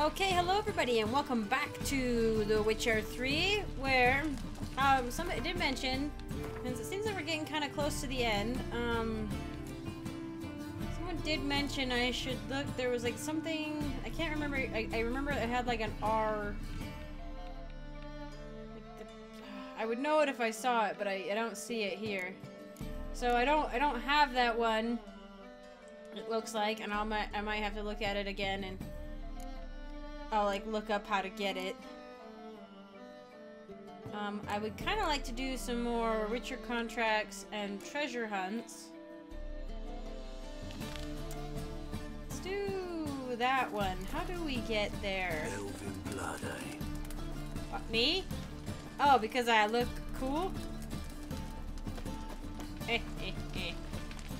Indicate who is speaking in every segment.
Speaker 1: Okay, hello everybody, and welcome back to The Witcher 3, where um, somebody did mention, since it seems like we're getting kind of close to the end, um, someone did mention I should look, there was like something, I can't remember, I, I remember it had like an R, like the, I would know it if I saw it, but I, I don't see it here. So I don't, I don't have that one, it looks like, and I might, I might have to look at it again and I'll like look up how to get it. Um, I would kind of like to do some more witcher contracts and treasure hunts. Let's do that one. How do we get there?
Speaker 2: Elven blood, eh?
Speaker 1: What, me? Oh, because I look cool?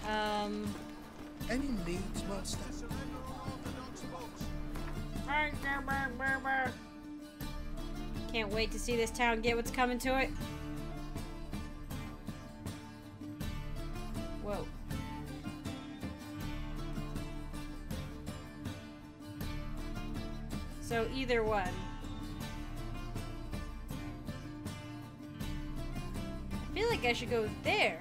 Speaker 1: Um...
Speaker 2: Any needs, master?
Speaker 1: Can't wait to see this town get what's coming to it. Whoa. So either one. I feel like I should go there.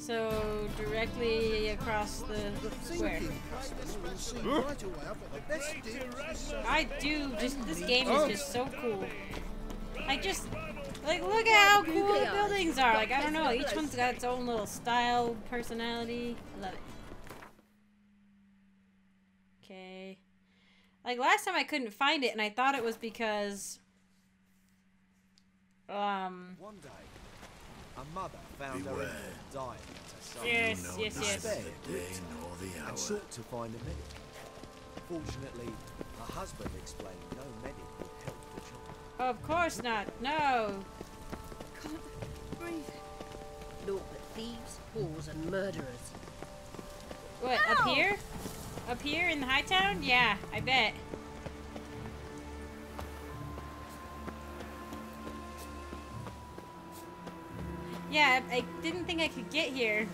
Speaker 1: So directly across the square. I do just this game is just so cool. I just like look at how cool the buildings are. Like I don't know, each one's got its own little style, personality. I love it. Okay. Like last time I couldn't find it and I thought it was because um
Speaker 3: One a mother found
Speaker 2: Beware.
Speaker 3: her infant dying at her son
Speaker 1: Yes,
Speaker 2: You know
Speaker 1: yes,
Speaker 2: neither
Speaker 1: yes.
Speaker 2: the day nor the hour.
Speaker 3: and sought to find a medic. Fortunately, her husband explained no medic would help the child.
Speaker 1: Of course not. No.
Speaker 4: Can't breathe. Naught but thieves, whores, and murderers.
Speaker 1: What, up here? Up here in the high town? Yeah, I bet. Yeah, I didn't think I could get here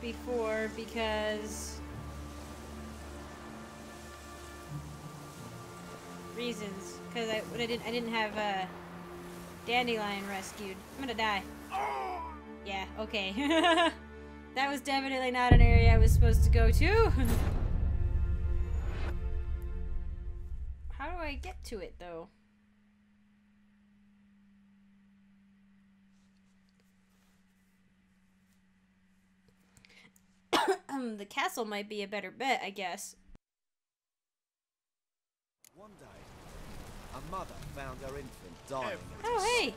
Speaker 1: before because reasons. Because I, I didn't I didn't have a Dandelion rescued. I'm gonna die. Yeah. Okay. that was definitely not an area I was supposed to go to. How do I get to it though? Um, the castle might be a better bet, I guess.
Speaker 3: One day, a mother found her infant dying at her
Speaker 1: Oh,
Speaker 3: son.
Speaker 1: hey!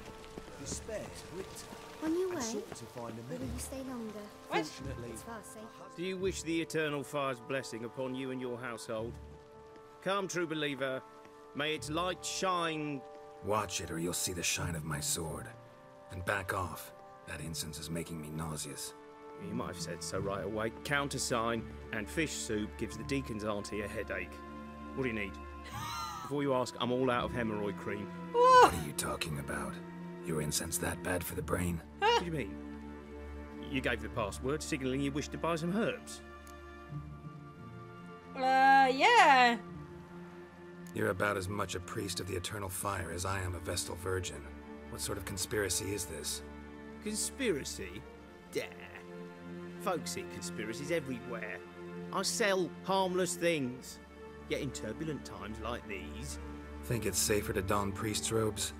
Speaker 3: Despair gripped her
Speaker 5: On your way,
Speaker 3: to find a
Speaker 5: will you stay longer?
Speaker 1: What?
Speaker 3: Fortunately,
Speaker 5: It's far
Speaker 3: her
Speaker 5: safer.
Speaker 3: husband
Speaker 6: Do you wish the eternal fire's blessing upon you and your household? Come, true believer, may its light shine.
Speaker 7: Watch it or you'll see the shine of my sword. And back off. That incense is making me nauseous.
Speaker 6: You might have said so right away. Countersign and fish soup gives the deacon's auntie a headache. What do you need? Before you ask, I'm all out of hemorrhoid cream.
Speaker 7: What are you talking about? Your incense that bad for the brain?
Speaker 6: What do you mean? You gave the password, signalling you wish to buy some herbs.
Speaker 1: Uh, yeah.
Speaker 7: You're about as much a priest of the eternal fire as I am a Vestal Virgin. What sort of conspiracy is this?
Speaker 6: Conspiracy? Dah. Folks see conspiracies everywhere. I sell harmless things. Yet in turbulent times like these,
Speaker 7: Think it's safer to don priest's robes?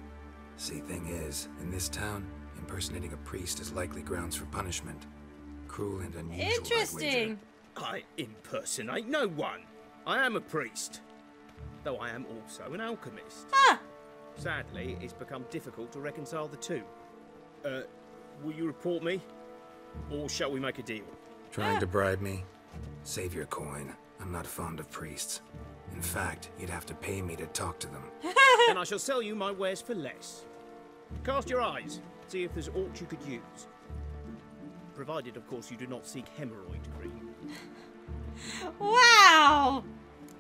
Speaker 7: See, thing is, in this town, impersonating a priest is likely grounds for punishment. Cruel and unusual. I'd.
Speaker 1: Interesting.
Speaker 6: I impersonate no one. I am a priest. Though I am also an alchemist.
Speaker 1: Huh.
Speaker 6: Sadly, it's become difficult to reconcile the two. Uh, will you report me? Or shall we make a deal?
Speaker 7: Trying to ah. bribe me? Save your coin. I'm not fond of priests. In fact, you'd have to pay me to talk to them.
Speaker 6: then I shall sell you my wares for less. Cast your eyes, see if there's aught you could use. Provided, of course, you do not seek hemorrhoid cream.
Speaker 1: Wow.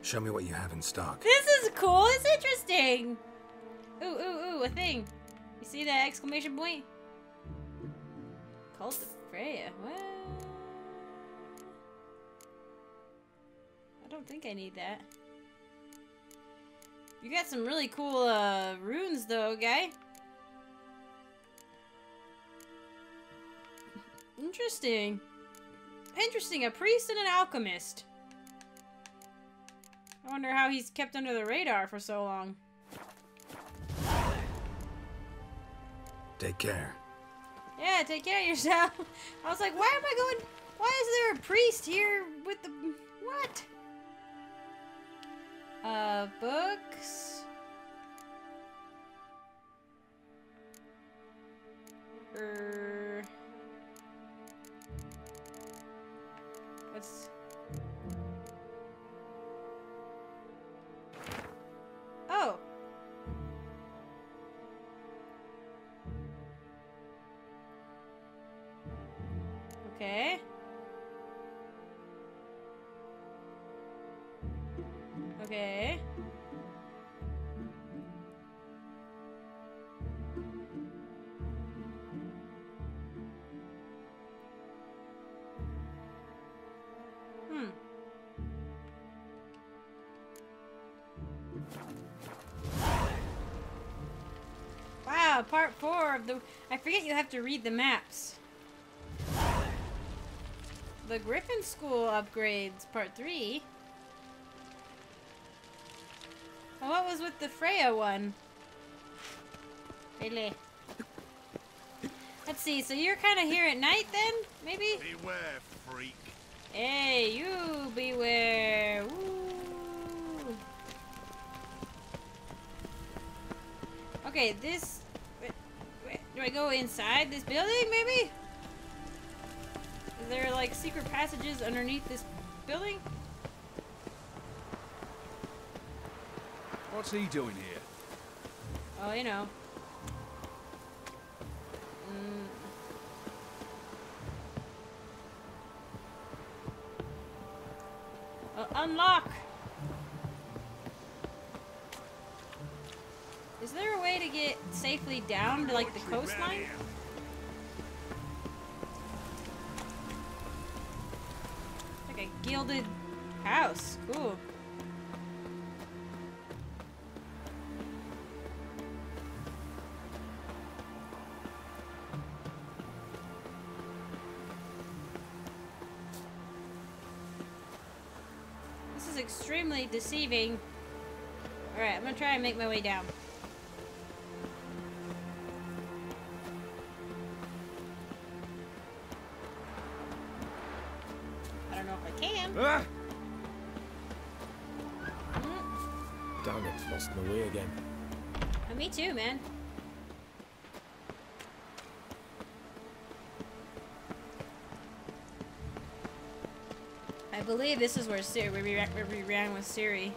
Speaker 7: Show me what you have in stock.
Speaker 1: This is cool. It's interesting. Ooh, ooh, ooh, a thing. You see that exclamation point? Cult of Freya. What? I don't think I need that. You got some really cool uh, runes though, guy. Interesting. Interesting, a priest and an alchemist. I wonder how he's kept under the radar for so long.
Speaker 7: Take care.
Speaker 1: Yeah, take care of yourself. I was like, why am I going... Why is there a priest here with the... What? Uh, books? Er... Of the. I forget you have to read the maps. The Griffin School upgrades, part three. Well, what was with the Freya one? Really? Let's see, so you're kind of here at night then? Maybe?
Speaker 2: Beware, freak.
Speaker 1: Hey, you beware. Ooh. Okay, this... wait, wait, Do I go inside this building, maybe? Is there, like, secret passages underneath this building?
Speaker 5: What's he doing here?
Speaker 1: Oh, you know. Is there a way to get safely down to, like, the coastline? Like a gilded house. Cool. This is extremely deceiving. Alright, I'm gonna try and make my way down. Believe this is where Ciri, where we, where we ran with Ciri.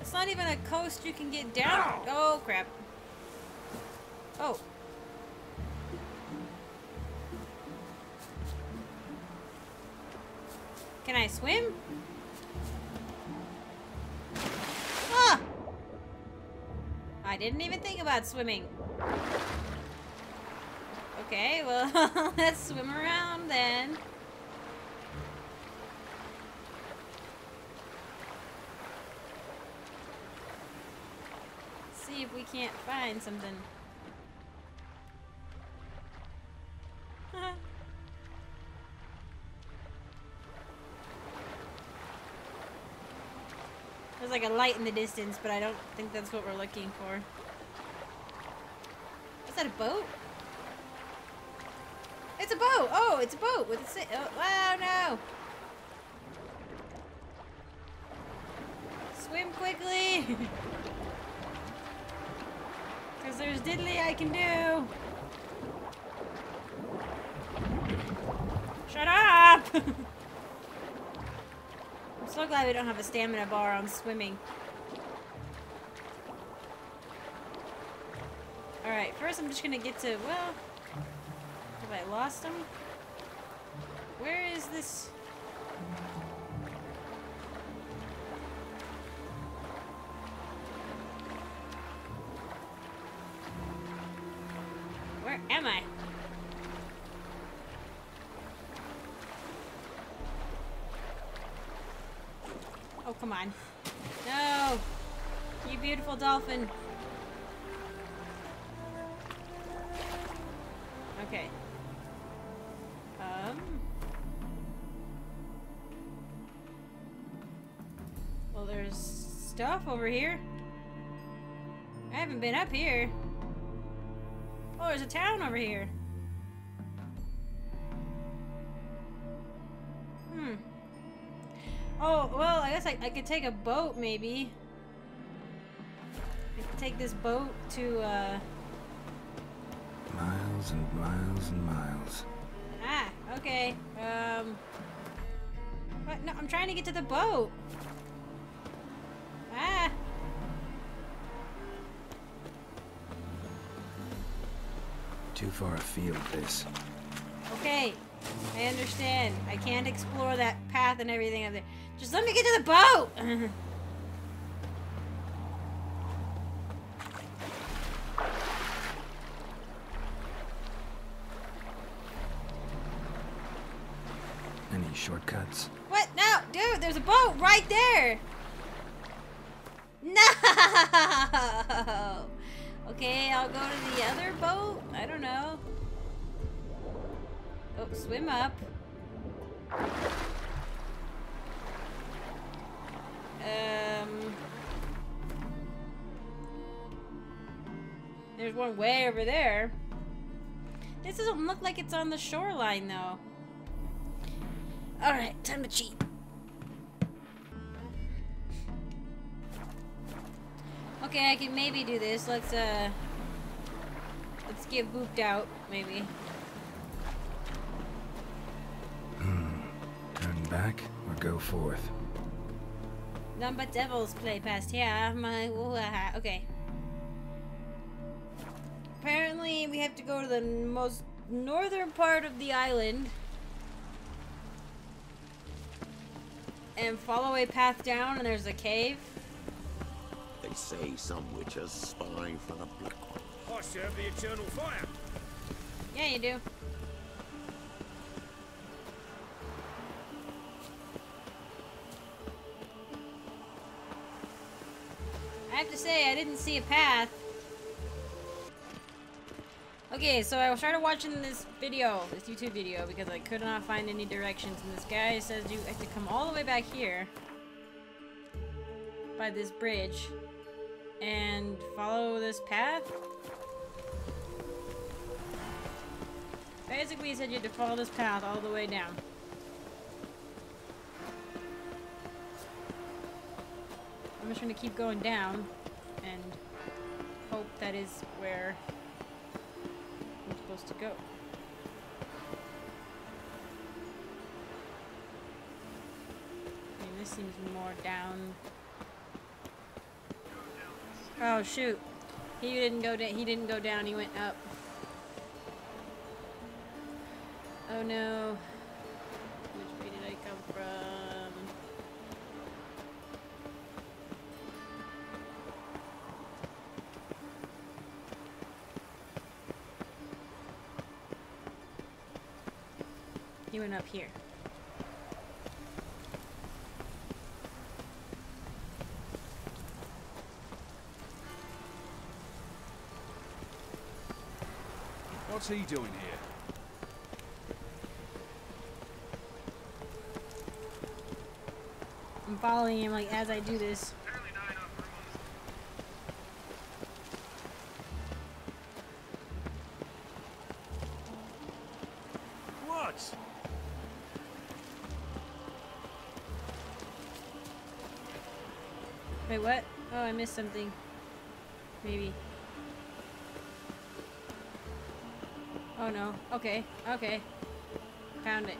Speaker 1: It's not even a coast you can get down. Oh, crap. Oh. About swimming. Okay, well, let's swim around then. See if we can't find something. There's like a light in the distance, but I don't think that's what we're looking for. That a boat? It's a boat! Oh, it's a boat with a si- oh, wow, no! Swim quickly! Because there's diddly I can do! Shut up! I'm so glad we don't have a stamina bar on swimming. Alright, first I'm just gonna get to, well... Have I lost him? Where is this? Where am I? Oh, come on. No! You beautiful dolphin. Over here. I haven't been up here. Oh, there's a town over here. Hmm. Oh, well, I guess I, I could take a boat, maybe. I could take this boat to, uh...
Speaker 7: Miles and miles and miles.
Speaker 1: Ah, okay. Um... What? No, I'm trying to get to the boat.
Speaker 7: Far afield, this.
Speaker 1: Okay, I understand. I can't explore that path and everything up there. Just let me get to the boat!
Speaker 7: Any shortcuts?
Speaker 1: what? No! Dude, there's a boat right there! No! Okay, I'll go to the other boat. I don't know. Oh, swim up. Um... There's one way over there. This doesn't look like it's on the shoreline, though. Alright, time to cheat. Okay, I can maybe do this. Let's, uh... Let's get booped out, maybe. Hmm.
Speaker 7: Turn back or go forth?
Speaker 1: None but devils play past here. My, ah, okay. Apparently, we have to go to the most northern part of the island. And follow a path down, and there's a cave.
Speaker 2: They say some witches spy for the black One.
Speaker 6: I serve the eternal fire.
Speaker 1: Yeah, you do. I have to say, I didn't see a path. Okay, so I started watching this video, this YouTube video, because I could not find any directions, and this guy says you have to come all the way back here by this bridge and follow this path. Basically, he said you had to follow this path all the way down. I'm just going to keep going down and hope that is where I'm supposed to go. I mean, this seems more down. Oh shoot! He didn't go down. He didn't go down. He went up. Oh no. Which way did I come from? He went up here.
Speaker 5: What's he doing here?
Speaker 1: I'm following him like as I do this.
Speaker 5: What?
Speaker 1: Wait, what? Oh, I missed something. Maybe. Oh no. Okay. Okay. Found it.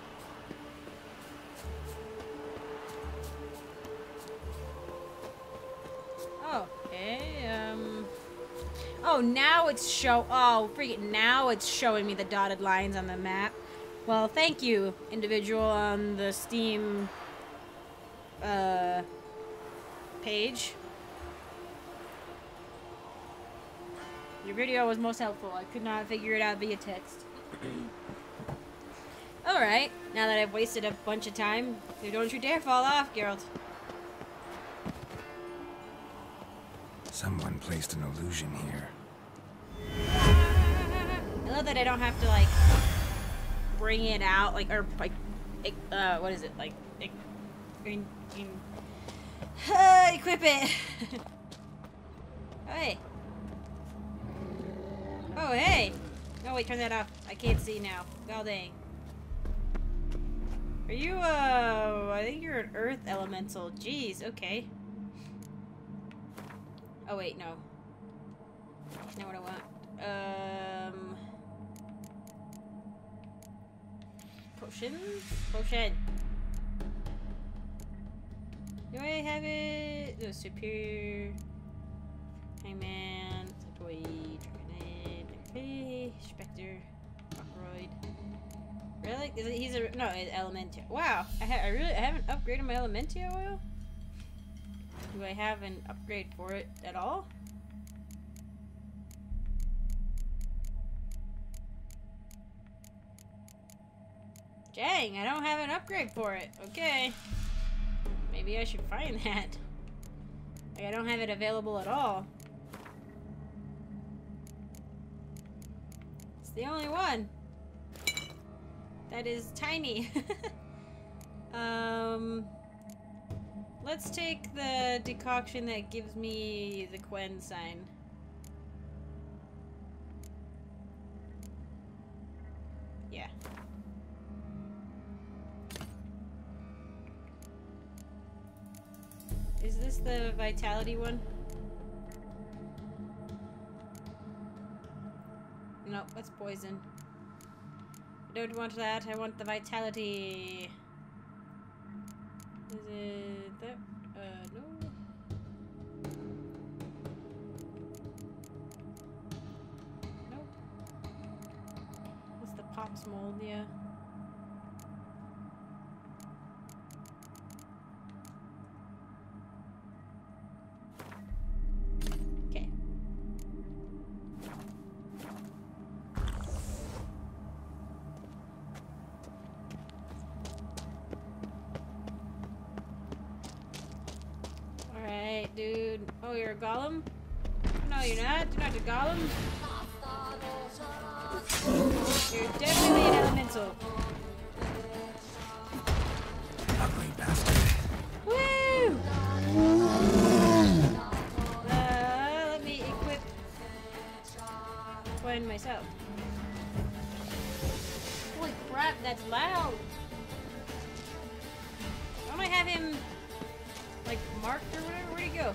Speaker 1: Oh, okay. Um. Oh, now it's show. Oh, freaking! Now it's showing me the dotted lines on the map. Well, thank you, individual on the Steam. Uh. Page. Your video was most helpful. I could not figure it out via text. Alright, now that I've wasted a bunch of time, don't you dare fall off, Geralt.
Speaker 7: Someone placed an illusion here.
Speaker 1: I love that I don't have to, like, bring it out, like, or, like, uh, what is it, like, in, in, uh, equip it. hey. Oh, hey. Oh, wait, turn that off. I can't see now. God dang. Are you, uh, I think you're an earth elemental. Jeez, okay. Oh, wait, no. That's what I want. Um... Potions? Potion. Do I have it? The superior... Hangman, Draconid, okay, Spectre, Ogroid. Really? Is it, he's a no, it's Elementa. Wow, I, ha I really I haven't upgraded my Elementa oil. Do I have an upgrade for it at all? Dang, I don't have an upgrade for it. Okay. Maybe I should find that. Like, I don't have it available at all. The only one. That is tiny. um, let's take the decoction that gives me the Quen sign. Yeah. Is this the vitality one? No, that's poison. I don't want that. I want the vitality. Is it that? Uh, no. Nope. What's the pops mold? Yeah. You're a golem? No, you're not. You're not a golem. You're definitely an elemental.
Speaker 7: Ugly bastard.
Speaker 1: Woo! Uh, let me equip one myself. Holy crap, that's loud! I have him, like, marked or whatever? Where'd he go?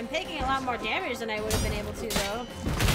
Speaker 1: I'm taking a lot more damage than I would have been able to though.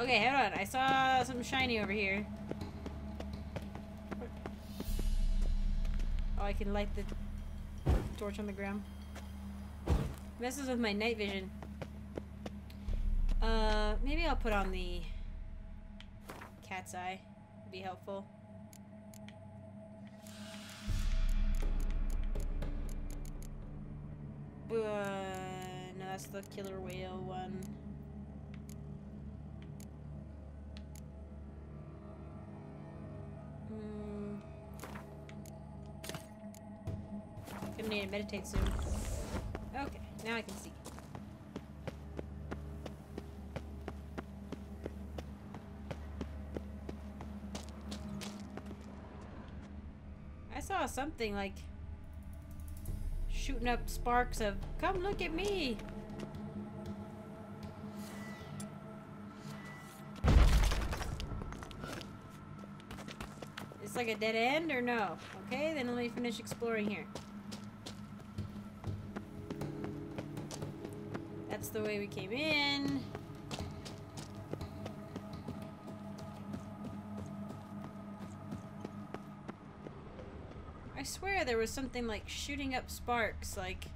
Speaker 1: Okay, hold on. I saw some shiny over here. Oh, I can light the torch on the ground. Messes with my night vision. Uh, maybe I'll put on the cat's eye. Be helpful. Uh, that's the killer whale one. Meditate soon. Okay, now I can see. I saw something like shooting up sparks of come look at me. It's like a dead end or no? Okay, then let me finish exploring here. The way we came in. I swear there was something like shooting up sparks, like,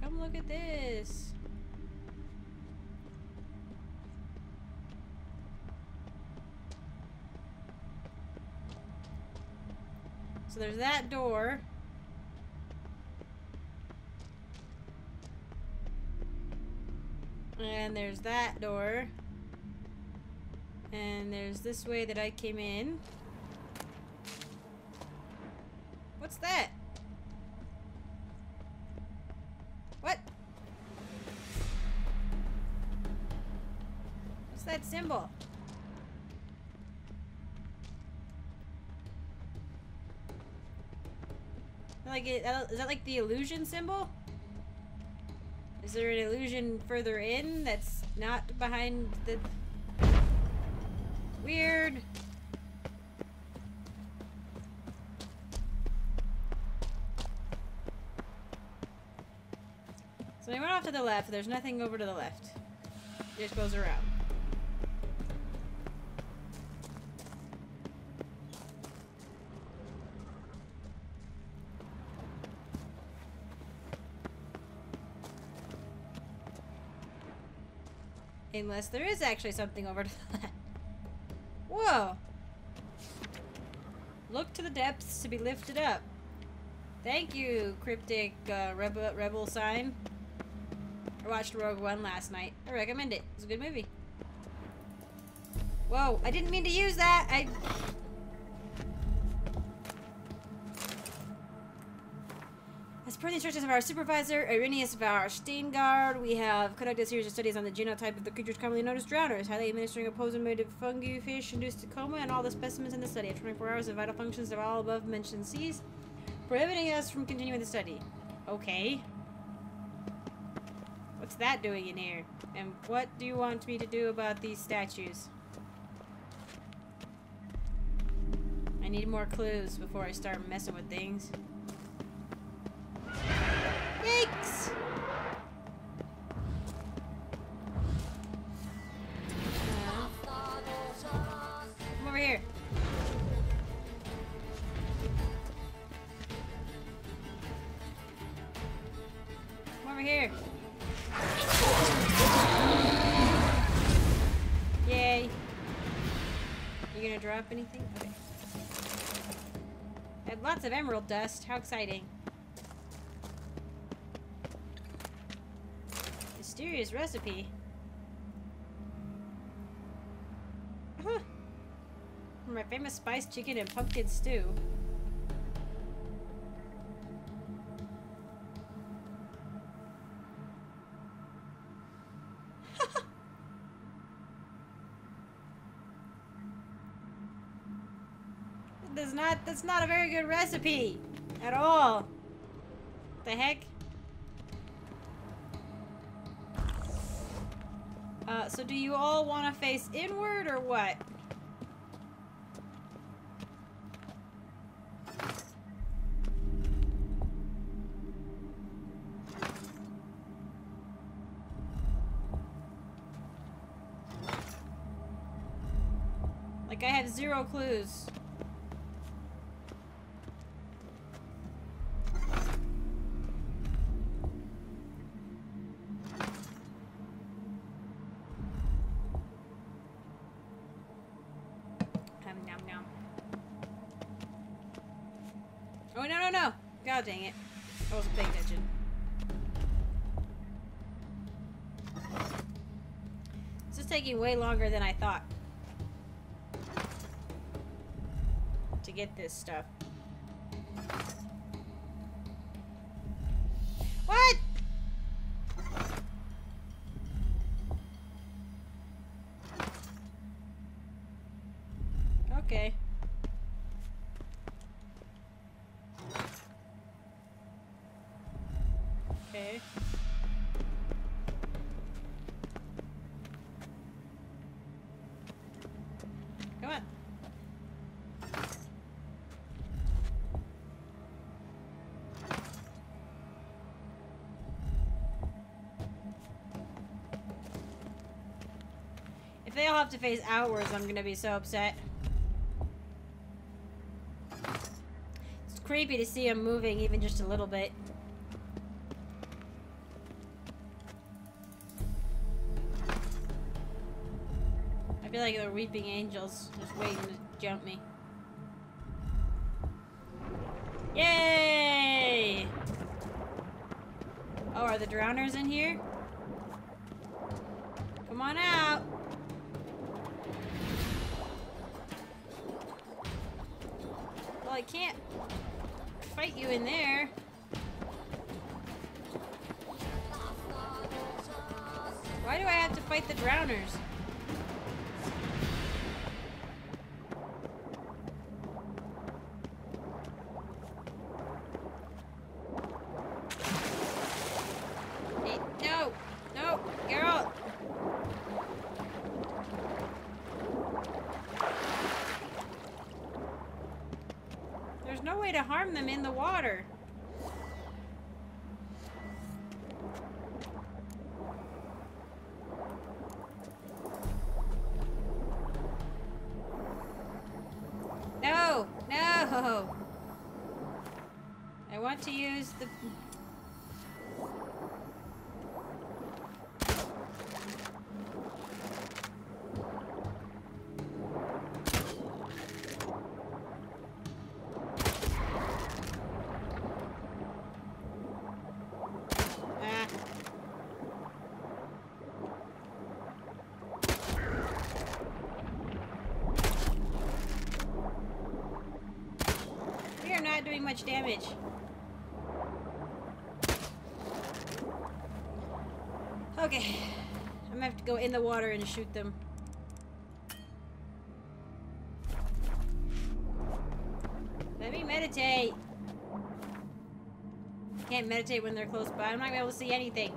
Speaker 1: come look at this. So there's that door. And there's that door. And there's this way that I came in. What's that? What? What's that symbol? Like it, is that like the illusion symbol? Is there an illusion further in that's not behind the weird? So we went off to the left. There's nothing over to the left. It just goes around. Unless there is actually something over to the left. Whoa! Look to the depths to be lifted up. Thank you, cryptic uh, rebel, rebel sign. I watched Rogue One last night. I recommend it. It's a good movie. Whoa, I didn't mean to use that. I... per the instructions of our supervisor, Irenaeus Var Steingard, we have conducted a series of studies on the genotype of the creatures commonly known as drowners, highly administering a poison-made of fungi fish induced coma, and all the specimens in the study have 24 hours of vital functions of all above mentioned seas, prohibiting us from continuing the study. Okay. What's that doing in here? And what do you want me to do about these statues? I need more clues before I start messing with things. Come over here. Come over here. Yay. You gonna drop anything? Okay. I had lots of emerald dust. How exciting. Mysterious recipe. Huh. My famous spiced chicken and pumpkin stew. That's not that's not a very good recipe at all. The heck? Uh, so do you all want to face inward or what? Like I have zero clues. Oh, dang it. I wasn't paying attention. This is taking way longer than I thought. To get this stuff. Have to face outwards, I'm gonna be so upset. It's creepy to see them moving even just a little bit. I feel like the weeping angels just waiting to jump me. Yay! Oh, are the drowners in here? Come on out! I can't fight you in there. Why do I have to fight the drowners? Much damage. Okay. I'm gonna have to go in the water and shoot them. Let me meditate. Can't meditate when they're close by. I'm not gonna be able to see anything.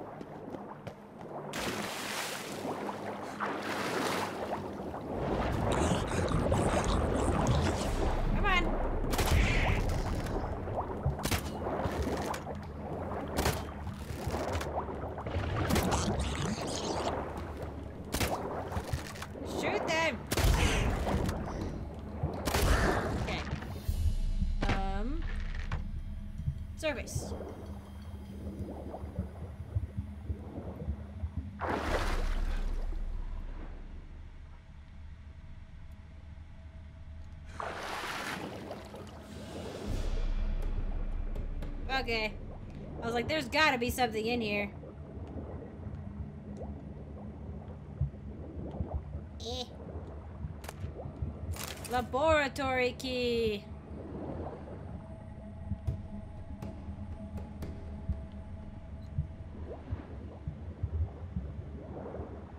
Speaker 1: Okay. I was like, there's gotta be something in here. Eh. Laboratory key.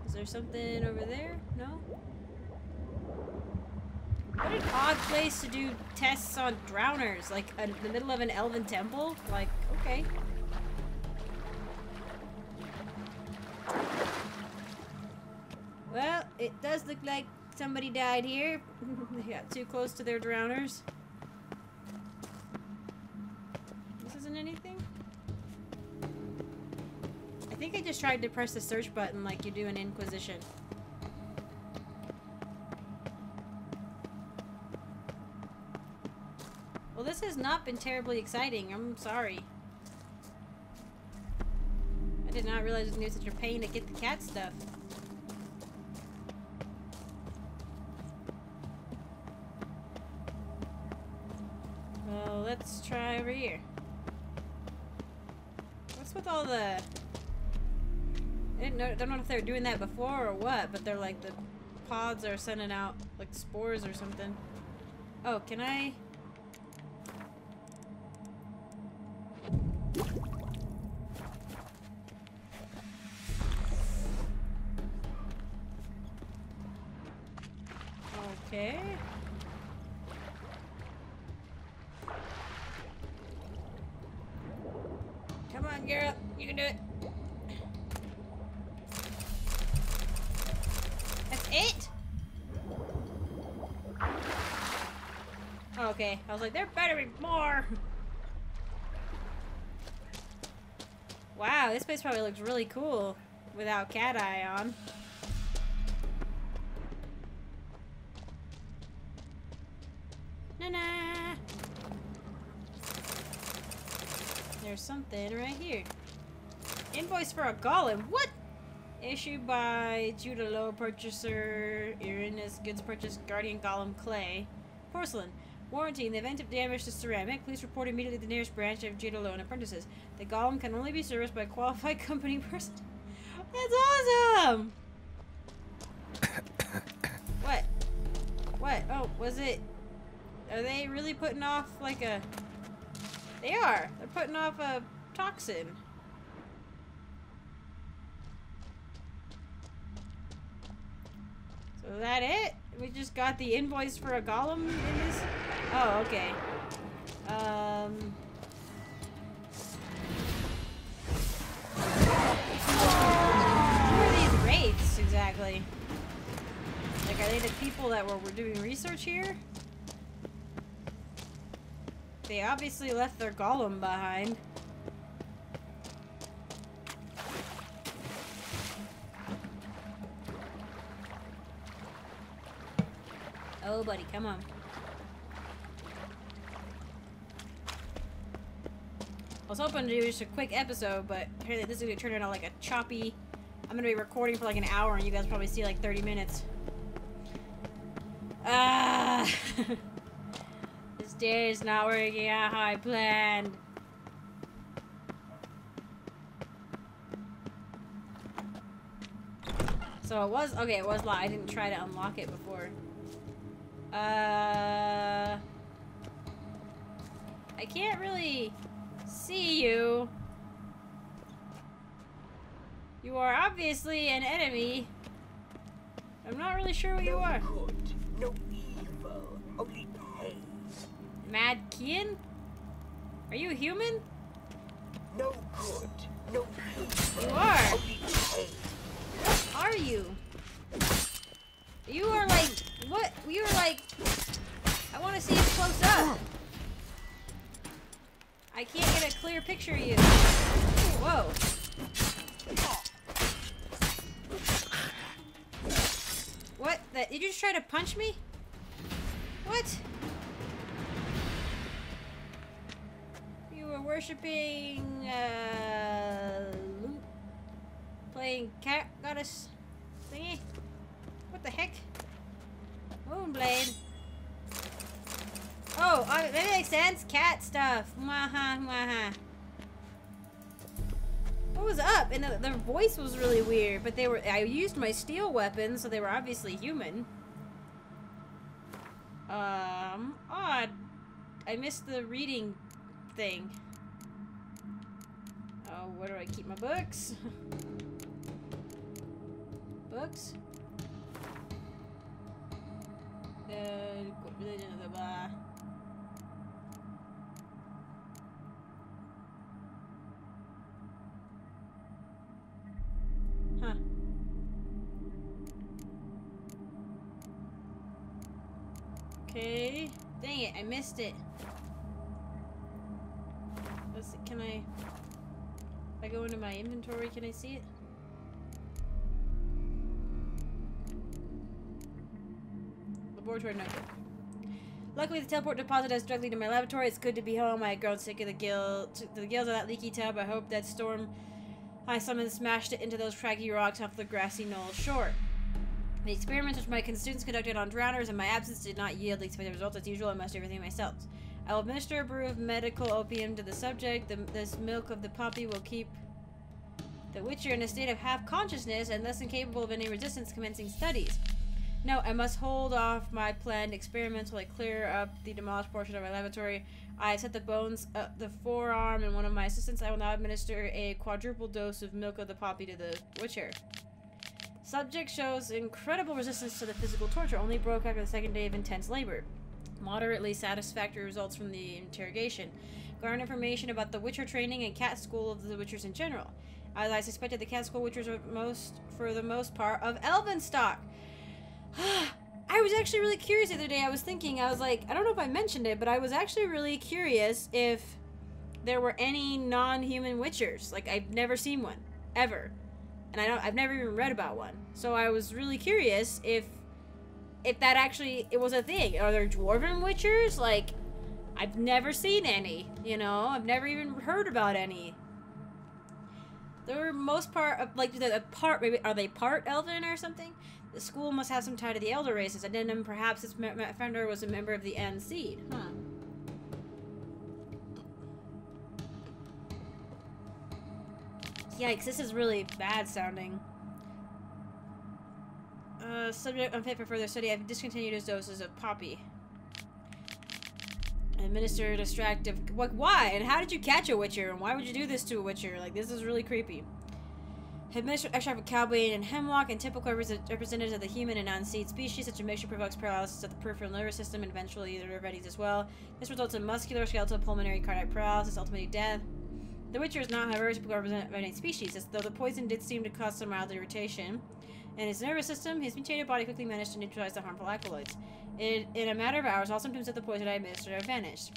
Speaker 1: Is there something over there? No? What an odd place to do tests on drowners. Like, in the middle of an elven temple? Like, okay. Well, it does look like somebody died here. they got too close to their drowners. This isn't anything? I think I just tried to press the search button like you do in Inquisition. Has not been terribly exciting. I'm sorry. I did not realize it was such a pain to get the cat stuff. Well, let's try over here. What's with all the didn't know, don't know if they were doing that before or what, but they're like the pods are sending out like spores or something. Oh, can I? Like, there better be more. Wow, this place probably looks really cool without cat eye on. Na na. There's something right here. Invoice for a golem. What? Issued by Judah Low purchaser Irena's goods purchase Guardian Golem Clay. Porcelain. Warranty. In the event of damage to ceramic, please report immediately to the nearest branch of Judah Low and Apprentices. The golem can only be serviced by a qualified company person. That's awesome! what? What? Oh, was it... Are they really putting off like a... They are. They're putting off a toxin. So that it? We just got the invoice for a golem in this? Oh, okay. Um... Who are these wraiths, exactly? Like, are they the people that were, were doing research here? They obviously left their golem behind. Buddy, come on. I was hoping to do just a quick episode, but apparently this is going to turn out like a choppy... I'm going to be recording for like an hour, and you guys probably see like 30 minutes. Ah! this day is not working out how I planned. So it was... Okay, it was locked. I didn't try to unlock it before. Uh... I can't really see you. You are obviously an enemy. I'm not really sure what you are.
Speaker 8: good, no evil, only pain.
Speaker 1: Mad Kiyan? Are you a human?
Speaker 8: No good, no evil,
Speaker 1: You are.
Speaker 8: only pain.
Speaker 1: What are you? You are like what? You are like. I want to see it close up. I can't get a clear picture of you. Whoa. What? That? Did you just try to punch me? What? You were worshipping, uh, playing cat goddess thingy? Oh, uh, that makes sense. Cat stuff. Mwaha, mwaha. What was up? And the, their voice was really weird, but they were. I used my steel weapon, so they were obviously human. Um, odd. I missed the reading thing. Oh, where do I keep my books? books? Religion. Okay. Dang it, I missed it. Let's can I... If I go into my inventory, can I see it? Laboratory notebook. Luckily, the teleport deposited us directly to my laboratory. It's good to be home. I had grown sick of the gill, the gills of that leaky tub. I hope that storm I summoned smashed it into those craggy rocks off the grassy knoll shore. The experiments which my students conducted on drowners in my absence did not yield the expected results. As usual, I must do everything myself. I will administer a brew of medical opium to the subject. The, this milk of the poppy will keep The Witcher in a state of half consciousness and thus incapable of any resistance commencing studies. No, I must hold off my planned experiment till I clear up the demolished portion of my laboratory. I set the bones, uh, the forearm, and one of my assistants. I will now administer a quadruple dose of milk of the poppy to the Witcher. Subject shows incredible resistance to the physical torture, only broke after the second day of intense labor. Moderately satisfactory results from the interrogation. Garner information about the Witcher training and cat school of the Witchers in general. As I suspected, the cat school Witchers are most, for the most part, of elven stock. I was actually really curious the other day. I was thinking, I was like, I don't know if I mentioned it, but I was actually really curious if there were any non-human witchers. Like I've never seen one ever, and I don't. I've never even read about one. So I was really curious if if that actually it was a thing. Are there dwarven witchers? Like I've never seen any. You know, I've never even heard about any. They're most part of like the part maybe are they part elven or something? The school must have some tie to the elder races, then perhaps me- founder was a member of the Seed. Huh. Yikes, this is really bad sounding. Uh, subject unfit for further study. I've discontinued his doses of poppy. Administered distractive. Like, why? And how did you catch a witcher? And why would you do this to a witcher? Like, this is really creepy. Administered extract of cowbane and hemlock and typical representatives of the human and non-seed species. Such a mixture provokes paralysis of the peripheral nervous system and eventually the endings as well. This results in muscular, skeletal, pulmonary, cardiac paralysis, ultimately death. The Witcher is not, however, a typical representative species, as though the poison did seem to cause some mild irritation. In his nervous system, his mutated body quickly managed to neutralize the harmful alkaloids. In, in a matter of hours, all symptoms of the poison I administered have vanished.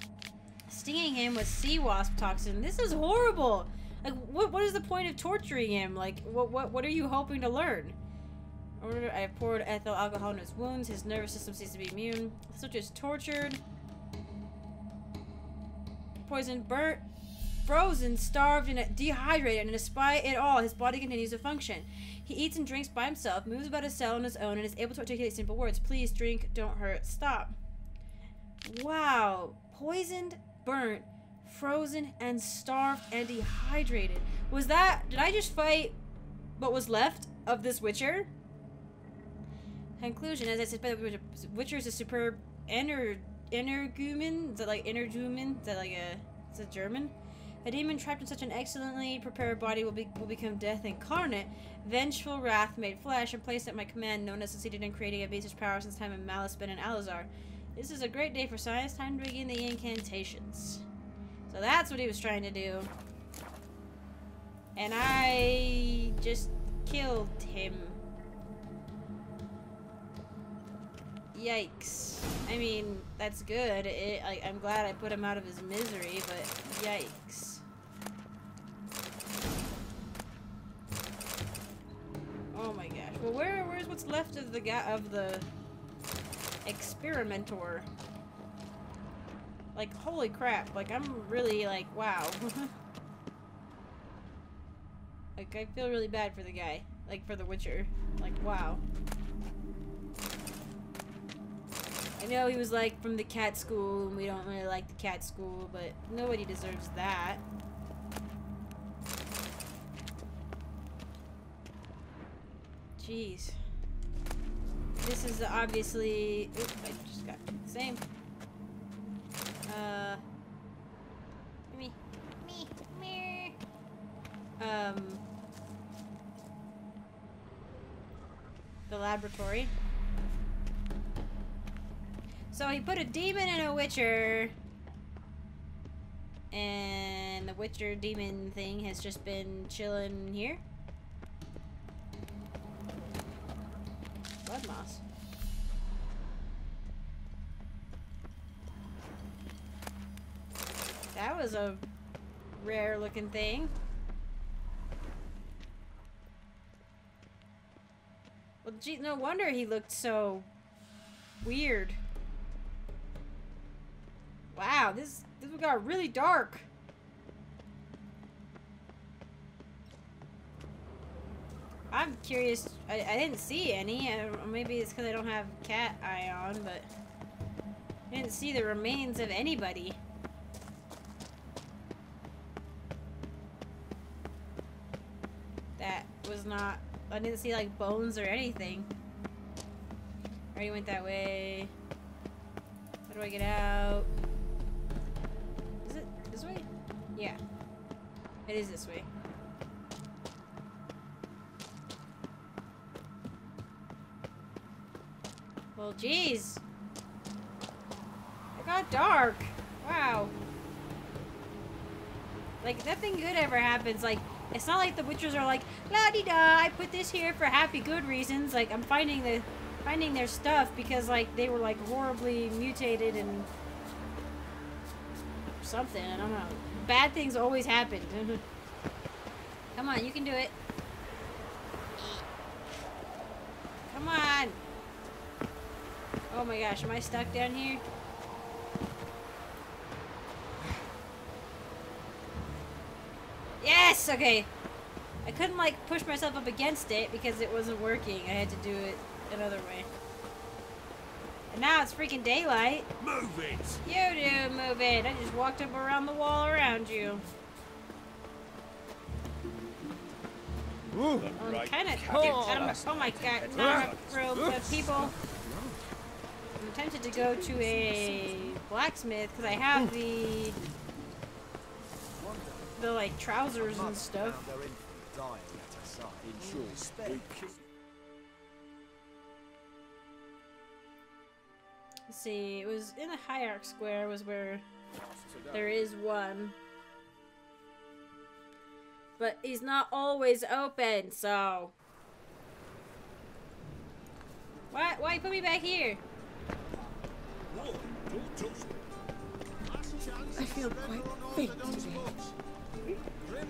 Speaker 1: Stinging him with sea wasp toxin. This is horrible! Like, what, what is the point of torturing him? Like, what, what, what are you hoping to learn? I have poured ethyl alcohol in his wounds. His nervous system seems to be immune. Such as tortured, poisoned, burnt, frozen, starved, and dehydrated, and despite it all, his body continues to function. He eats and drinks by himself, moves about his cell on his own, and is able to articulate simple words. Please drink, don't hurt, stop. Wow. Poisoned, burnt, frozen, and starved and dehydrated. Was that. Did I just fight what was left of this Witcher? Conclusion, as I said, the Witcher is a superb ener energumen. Is that like energumen? Is that like a? Is it German? A demon trapped in such an excellently prepared body will, be, will become death incarnate, vengeful wrath made flesh, and placed at my command. No one has succeeded in creating a beast's power since time of Malaspina and Alzur. This is a great day for science. Time to begin the incantations. So that's what he was trying to do. And I just killed him. Yikes. I mean, that's good. It, I, I'm glad I put him out of his misery, but yikes. Oh my gosh. Well, where where's what's left of the guy of the experimenter? Like, holy crap. Like, I'm really like, wow. like, I feel really bad for the guy. Like, for the Witcher. Like, wow. I know he was like from the cat school, and we don't really like the cat school, but nobody deserves that. Jeez. This is obviously. Oop, I just got the same. Uh. Me. Me. Me. Um. The laboratory. So he put a demon in a witcher. And the witcher demon thing has just been chilling here. Blood moss. Was a rare looking thing. Well, gee, no wonder he looked so weird. Wow, this this got really dark. I'm curious. I, I didn't see any. Maybe it's because I don't have cat eye on, but I didn't see the remains of anybody. Not. I didn't see like bones or anything. I Already went that way. How do I get out? Is it this way? Yeah. It is this way. Well, jeez. It got dark. Wow. Like, nothing good ever happens. Like, it's not like the witchers are like, la di da, I put this here for happy good reasons. Like, I'm finding the finding their stuff because like they were like horribly mutated and something. I don't know. Bad things always happen. Come on, you can do it. Come on. Oh my gosh, am I stuck down here? Yes! Okay. I couldn't like push myself up against it because it wasn't working. I had to do it another way. And now it's freaking daylight.
Speaker 5: Move it!
Speaker 1: You do move it. I just walked up around the wall around you.
Speaker 6: Ooh.
Speaker 1: I'm
Speaker 5: Right,
Speaker 1: kind of.
Speaker 5: Captain.
Speaker 1: Oh, my god! Not a rope of people. I'm tempted to go to a blacksmith because I have the the like trousers and stuff.
Speaker 3: Found her infant dying at her side. In short, we killed
Speaker 1: Let's see. It was in the Hierarch Square was where there is one. But he's not always open, so. Why, why you put me back here?
Speaker 8: I feel quite faint today.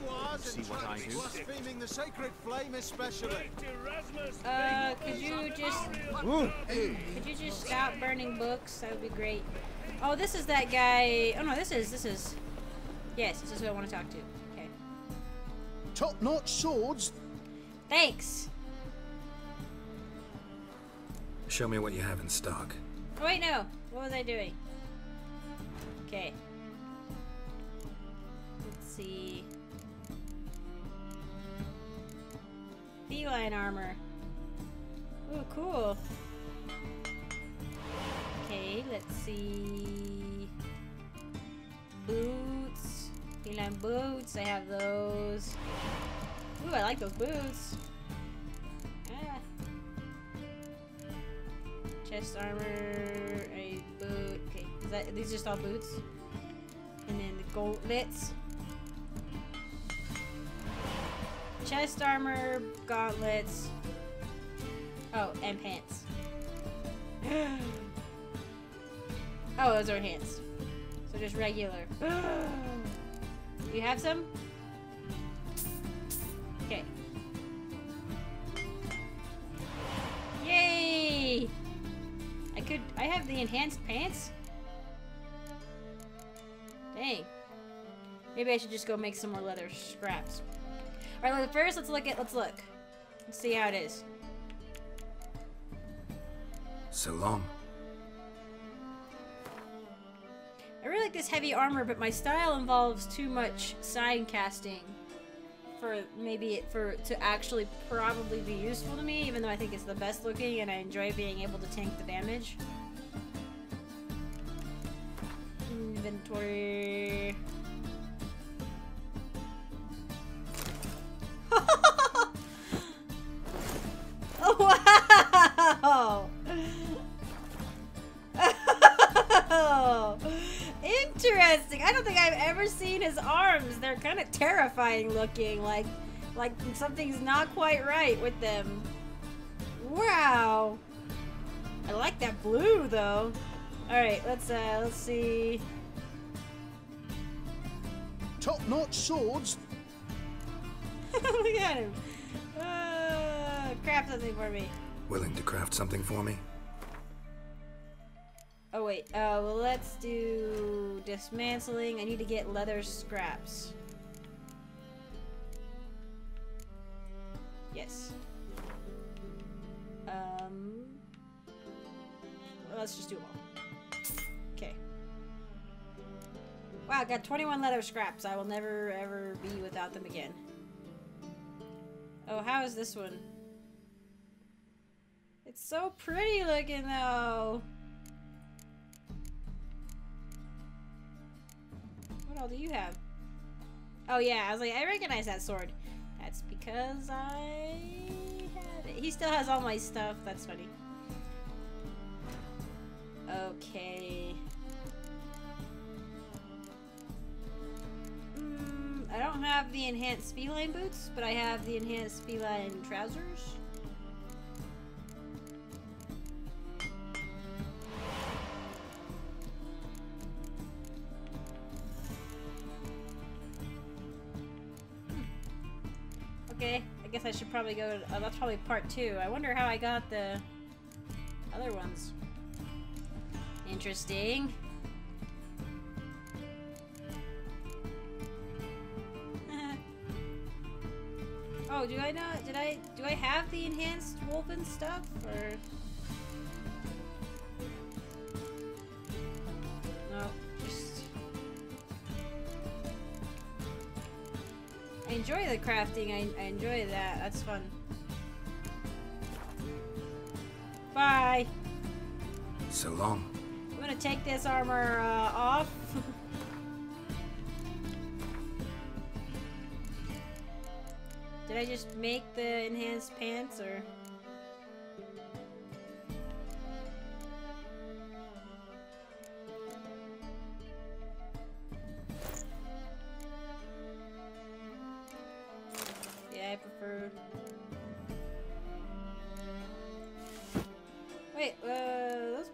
Speaker 3: Grimoires
Speaker 5: See
Speaker 3: and
Speaker 5: what I do?
Speaker 3: blaspheming the sacred flame especially.
Speaker 1: Uh, could you just, could you just stop burning books? That would be great. Oh, this is that guy. Oh no, this is, this is. Yes, this is who I want to talk to. Okay.
Speaker 9: Top-notch swords.
Speaker 1: Thanks.
Speaker 7: Show me what you have in stock.
Speaker 1: Oh wait, no. What was I doing? Okay. Let's see. Feline armor. Ooh, cool. Okay, let's see. Boots. Feline boots. I have those. Ooh, I like those boots. Ah. Chest armor, a boot. Okay, is that these are just all boots? And then the gauntlets. Chest armor, gauntlets. Oh, and pants. oh, those are hands. So just regular. you have some? Okay. Yay! I could. I have the enhanced pants. Dang. Maybe I should just go make some more leather scraps. All right. First, let's look at. Let's look. Let's see how it is.
Speaker 7: So long.
Speaker 1: I really like this heavy armor, but my style involves too much sign casting for maybe it for to actually probably be useful to me, even though I think it's the best looking and I enjoy being able to tank the damage. Inventory. wow! Interesting. I don't think I've ever seen his arms. They're kind of terrifying looking. Like, like something's not quite right with them. Wow. I like that blue though. All right, let's uh, let's see.
Speaker 9: Top-notch swords.
Speaker 1: Look at him. Uh, craft something for me.
Speaker 7: Willing to craft something for me?
Speaker 1: Oh wait, uh, well let's do dismantling. I need to get leather scraps. Yes. Um, well, let's just do them all. Okay. Wow, I got 21 leather scraps. I will never ever be without them again. Oh, how is this one? It's so pretty looking though. What all do you have? Oh yeah, I was like, I recognize that sword. That's because I it. He still has all my stuff. That's funny. Okay. I don't have the enhanced feline boots, but I have the enhanced feline trousers. Okay, I guess I should probably go. To, uh, that's probably part two. I wonder how I got the other ones. Interesting. Do I not? Did I? Do I have the enhanced wolven stuff or? No, just. I enjoy the crafting. I, I enjoy that. That's fun. Bye.
Speaker 7: So long.
Speaker 1: I'm gonna take this armor uh, off. Did I just make the enhanced pants or? Yeah, I prefer. Wait, uh, those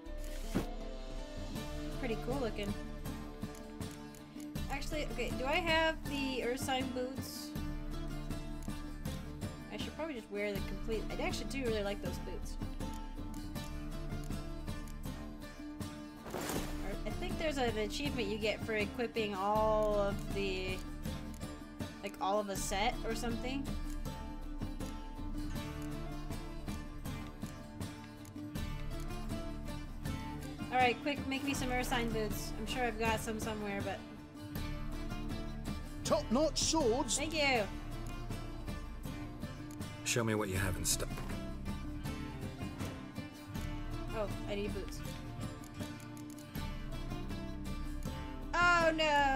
Speaker 1: pretty cool looking. Actually, okay, do I have the Ursine boots? Wear the complete. I actually do really like those boots. I think there's an achievement you get for equipping all of the. like all of a set or something. Alright, quick, make me some Ursine boots. I'm sure I've got some somewhere, but.
Speaker 9: Top-notch swords.
Speaker 1: Thank you!
Speaker 7: Show me what you have in stock.
Speaker 1: Oh, I need boots. Oh no!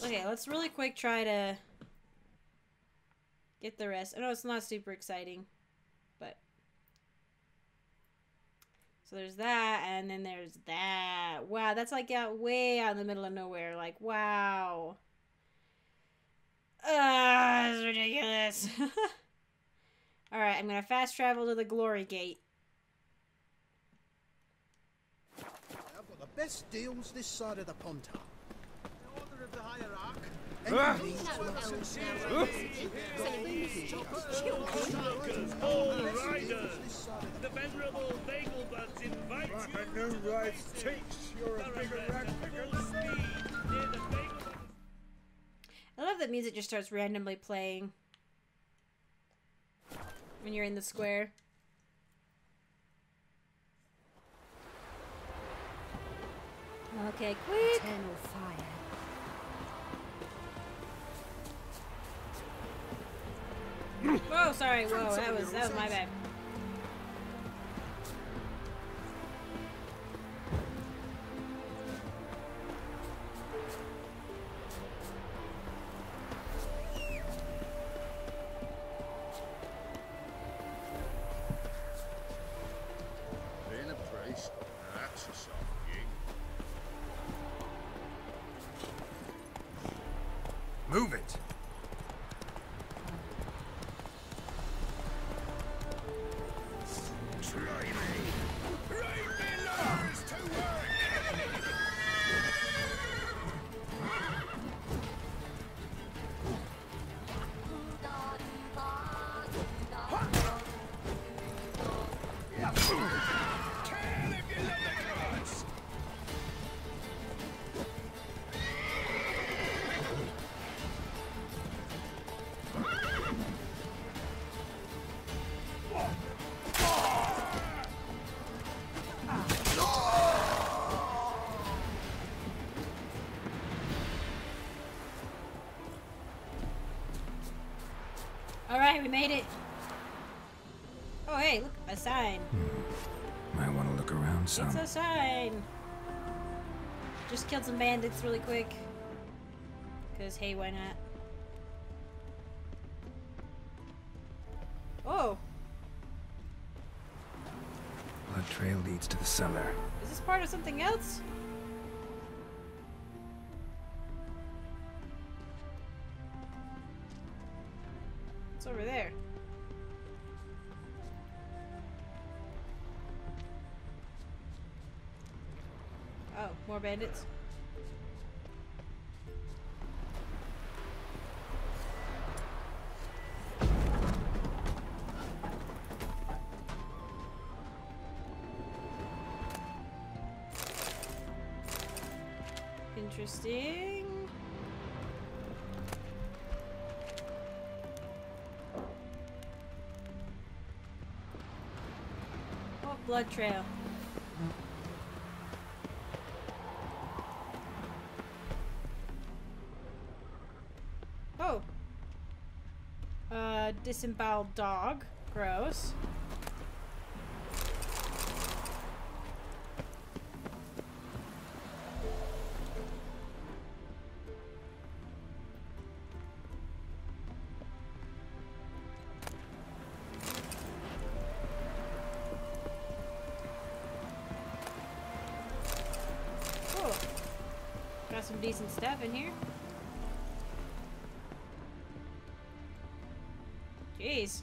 Speaker 1: Okay, let's really quick try to get the rest. I know it's not super exciting, but so there's that, and then there's that. Wow, that's like out way out in the middle of nowhere. Like, wow. Ah, it's ridiculous. All right, I'm gonna fast travel to the glory gate.
Speaker 9: I've got the best deals this side of the Pontar. The higher arc.
Speaker 5: Ah!
Speaker 1: I love that music just starts randomly playing when you're in the square. Okay, quick! Whoa, sorry. Whoa, that was that was my bad. Made it. Oh, hey, look, a sign. Hmm.
Speaker 7: Might want to look around some.
Speaker 1: It's a sign. Just killed some bandits really quick. Because, hey, why not? Oh,
Speaker 7: Blood trail leads to the cellar.
Speaker 1: is this part of something else? Bandits. Interesting. Oh, blood trail. Oh. Uh, disemboweled dog. Gross. Got some decent stuff in here. Jeez.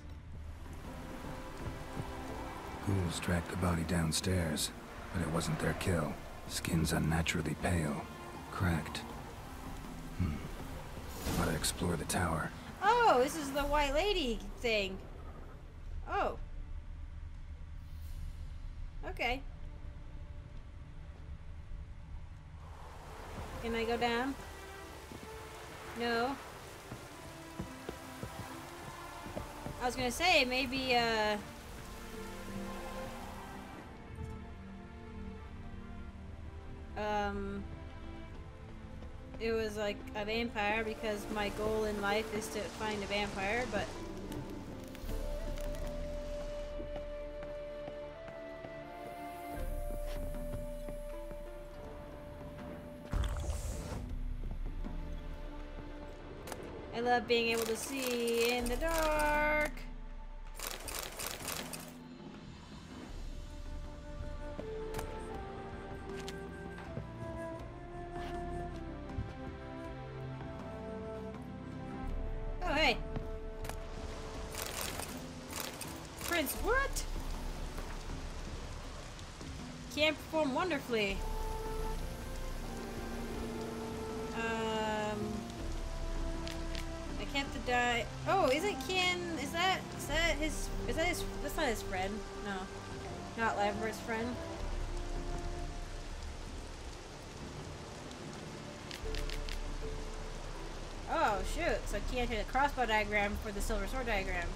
Speaker 7: Ghouls tracked the body downstairs, but it wasn't their kill. Skin's unnaturally pale, cracked. Hmm. To explore the tower.
Speaker 1: Oh, this is the white lady thing. Oh. Okay. Can I go down? No. I was gonna say, maybe, uh... Um... It was like a vampire because my goal in life is to find a vampire, but... I love being able to see in the dark. So Ken hit a crossbow diagram for the silver sword diagram.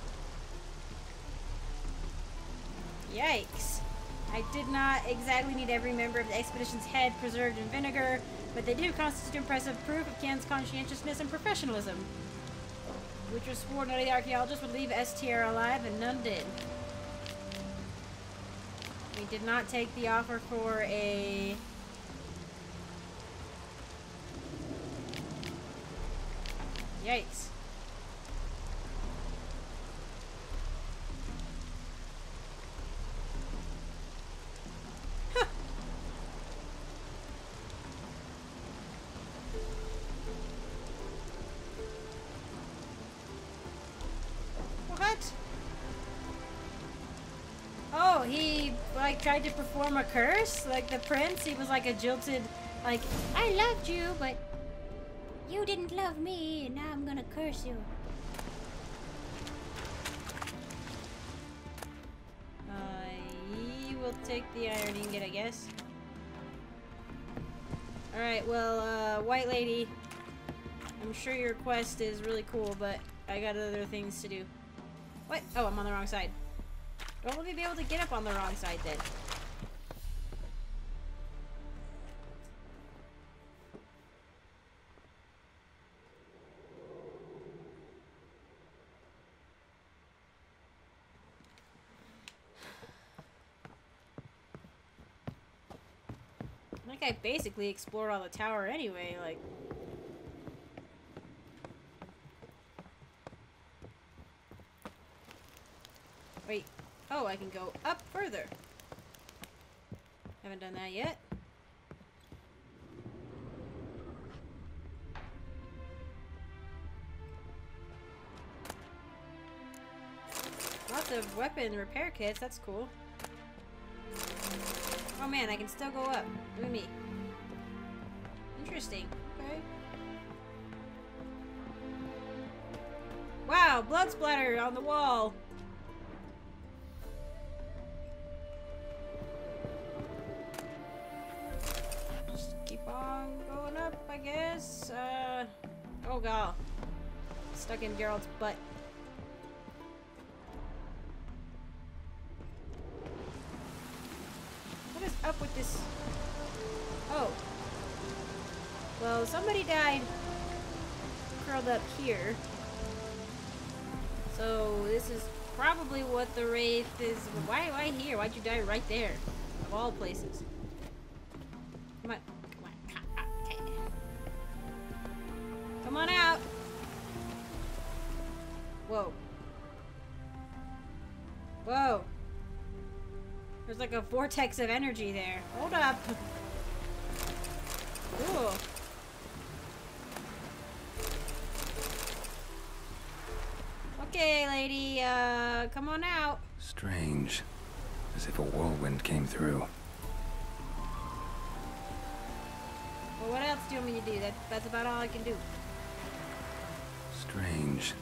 Speaker 1: Yikes! I did not exactly need every member of the expedition's head preserved in vinegar, but they do constitute impressive proof of Ken's conscientiousness and professionalism which was sworn none of the archaeologists would leave STR alive, and none did. We did not take the offer for a... Yikes. Huh. What? Oh, he like tried to perform a curse, like the prince. He was like a jilted, like I loved you, but you didn't love me, and now I'm gonna curse you. I will take the iron ingot, I guess. All right, well, uh, white lady. I'm sure your quest is really cool, but I got other things to do. What? Oh, I'm on the wrong side. Don't let me be able to get up on the wrong side then. I basically explored all the tower anyway, like... Wait. Oh, I can go up further. Haven't done that yet. Lots of weapon repair kits, that's cool. Oh man, I can still go up. Look at me. Interesting. Okay. Wow, blood splatter on the wall. Just keep on going up, I guess. Uh, oh god. Stuck in Geralt's butt. Died curled up here. So this is probably what the Wraith is. Why, why here? Why'd you die right there? Of all places. Come on. Come on. Okay. Come on out. Whoa. Whoa. There's like a vortex of energy there. Hold up. come on out.
Speaker 7: Strange. As if a whirlwind came through.
Speaker 1: Well, what else do you want me to do? That, that's about all I can do.
Speaker 7: Strange.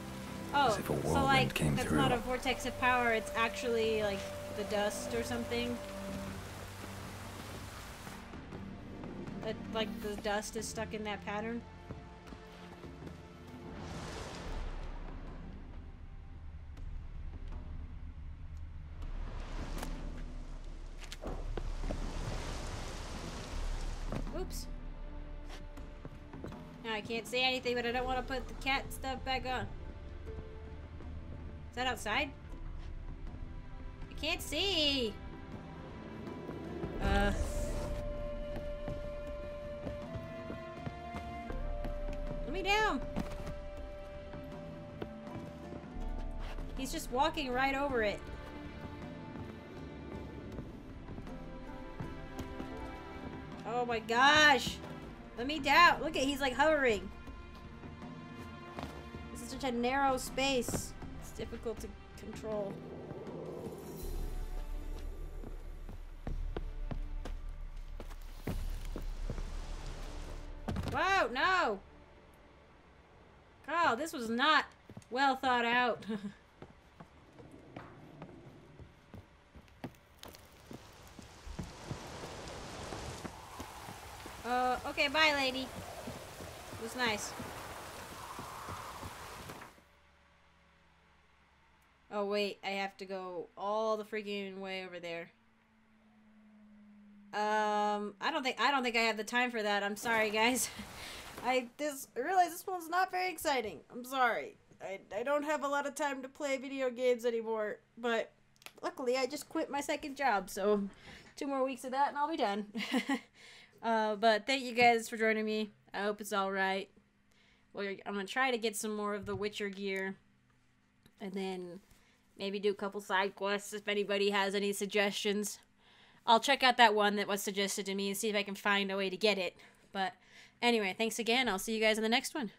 Speaker 1: Oh,
Speaker 7: As if a whirlwind so
Speaker 1: like,
Speaker 7: came
Speaker 1: that's
Speaker 7: through.
Speaker 1: not a vortex of power, it's actually like the dust or something. That, like the dust is stuck in that pattern. Oops. Now I can't say anything, but I don't want to put the cat stuff back on. Is that outside? I can't see. Uh. Let me down. He's just walking right over it. Oh my gosh. Let me down. Look at he's like hovering. This is such a narrow space. It's difficult to control. Whoa, no! Oh, this was not well thought out. uh, okay, bye, lady. It was nice. Oh, wait, I have to go all the freaking way over there. Um, I don't think I don't think I have the time for that. I'm sorry, guys. I this I realize this one's not very exciting. I'm sorry. I I don't have a lot of time to play video games anymore. But luckily, I just quit my second job, so two more weeks of that and I'll be done. uh, but thank you guys for joining me. I hope it's all right. Well, I'm gonna try to get some more of the Witcher gear, and then maybe do a couple side quests if anybody has any suggestions. I'll check out that one that was suggested to me and see if I can find a way to get it. But anyway, thanks again. I'll see you guys in the next one.